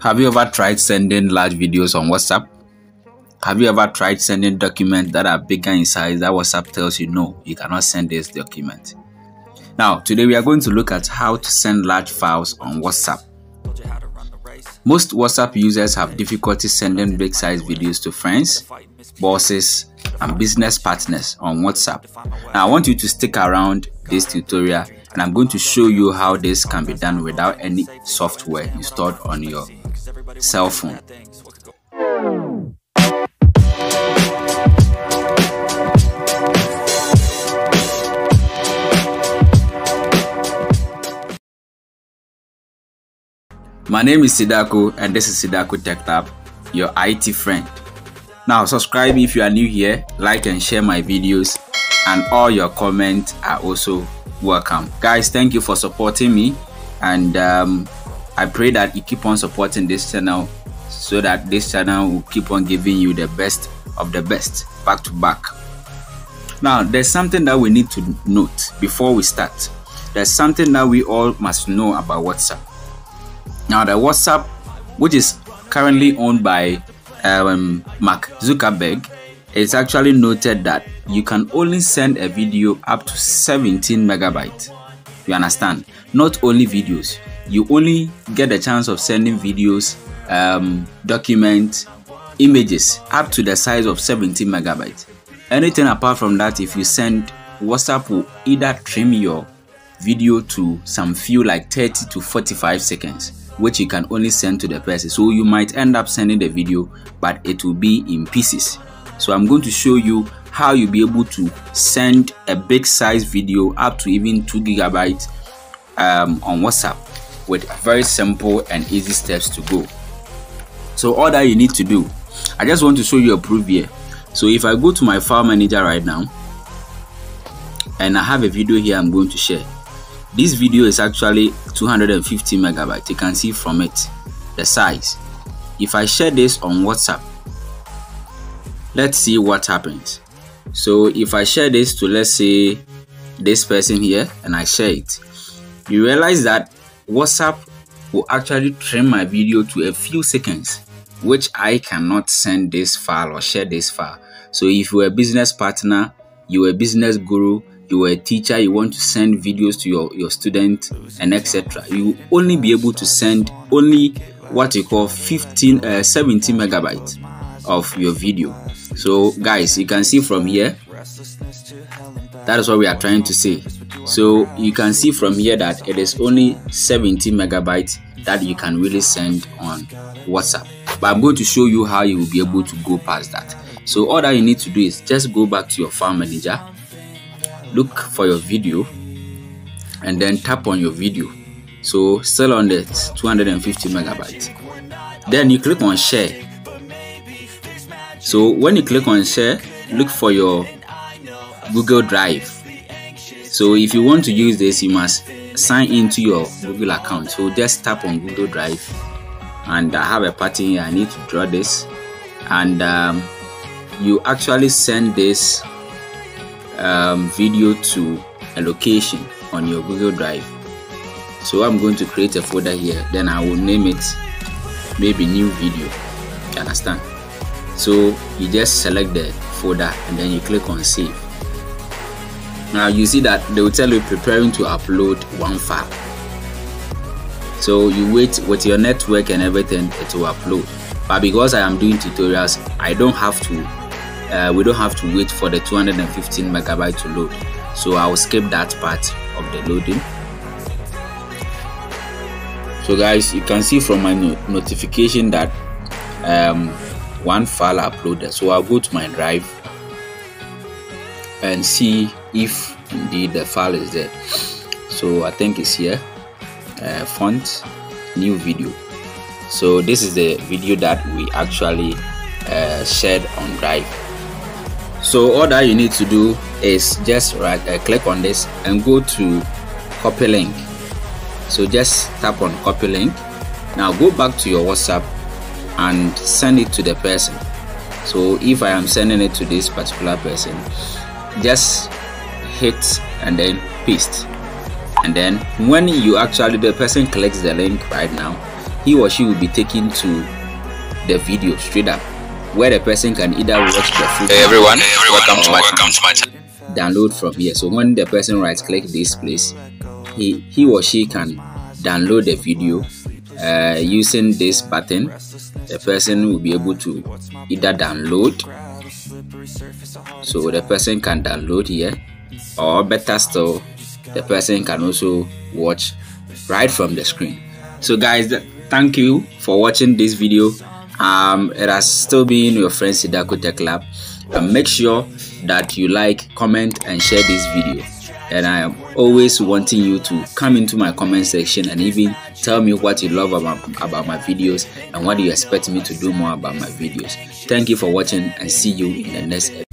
Have you ever tried sending large videos on WhatsApp? Have you ever tried sending documents that are bigger in size that WhatsApp tells you no, you cannot send this document? Now, today we are going to look at how to send large files on WhatsApp. Most WhatsApp users have difficulty sending big size videos to friends, bosses, and business partners on WhatsApp. Now, I want you to stick around this tutorial and I'm going to show you how this can be done without any software installed on your cell phone. My name is Sidako and this is Sidako Tech Lab, your IT friend. Now subscribe if you are new here, like and share my videos and all your comments are also welcome. Guys, thank you for supporting me and um, I pray that you keep on supporting this channel so that this channel will keep on giving you the best of the best back to back. Now, there's something that we need to note before we start. There's something that we all must know about WhatsApp. Now, the WhatsApp, which is currently owned by um, Mark Zuckerberg, it's actually noted that you can only send a video up to 17 megabytes. You understand? Not only videos. You only get the chance of sending videos, um, documents, images up to the size of 17 megabytes. Anything apart from that, if you send, WhatsApp will either trim your video to some few like 30 to 45 seconds, which you can only send to the person. So you might end up sending the video, but it will be in pieces. So I'm going to show you how you'll be able to send a big size video up to even 2 gigabytes um, on WhatsApp with very simple and easy steps to go. So all that you need to do, I just want to show you a proof here. So if I go to my file manager right now, and I have a video here I'm going to share. This video is actually 250 megabytes. You can see from it the size. If I share this on WhatsApp, let's see what happens. So if I share this to let's say this person here and I share it, you realize that WhatsApp will actually trim my video to a few seconds, which I cannot send this file or share this file. So if you're a business partner, you're a business guru, you're a teacher, you want to send videos to your, your student and etc. You will only be able to send only what you call 15, uh, 17 megabytes of your video. So guys, you can see from here, that is what we are trying to say. So you can see from here that it is only 70 megabytes that you can really send on WhatsApp. But I'm going to show you how you will be able to go past that. So all that you need to do is just go back to your file manager, look for your video, and then tap on your video. So still on the 250 megabytes. Then you click on share. So when you click on share, look for your Google Drive. So if you want to use this, you must sign into your Google account. So just tap on Google Drive, and I have a pattern here. I need to draw this, and um, you actually send this um, video to a location on your Google Drive. So I'm going to create a folder here. Then I will name it maybe new video. You understand? So you just select the folder and then you click on save. Now you see that they will tell you preparing to upload one file. So you wait with your network and everything, it will upload. But because I am doing tutorials, I don't have to. Uh, we don't have to wait for the 215 megabyte to load. So I will skip that part of the loading. So guys, you can see from my no notification that um, one file uploaded. So I'll go to my drive and see if indeed the file is there. So I think it's here. Uh, font, new video. So this is the video that we actually uh, shared on Drive. So all that you need to do is just right uh, click on this and go to copy link. So just tap on copy link. Now go back to your WhatsApp and send it to the person. So if I am sending it to this particular person, just hit and then paste. and then when you actually the person clicks the link right now he or she will be taken to the video straight up where the person can either watch the full hey everyone, hey everyone. Welcome to my welcome to my channel. Download from here. So when the person right click this place he he or she can download the video uh, using this button the person will be able to either download so the person can download here or better still the person can also watch right from the screen. So guys thank you for watching this video. Um it has still been your friend sidako tech lab. And make sure that you like comment and share this video and I am always wanting you to come into my comment section and even tell me what you love about, about my videos and what you expect me to do more about my videos. Thank you for watching and see you in the next episode.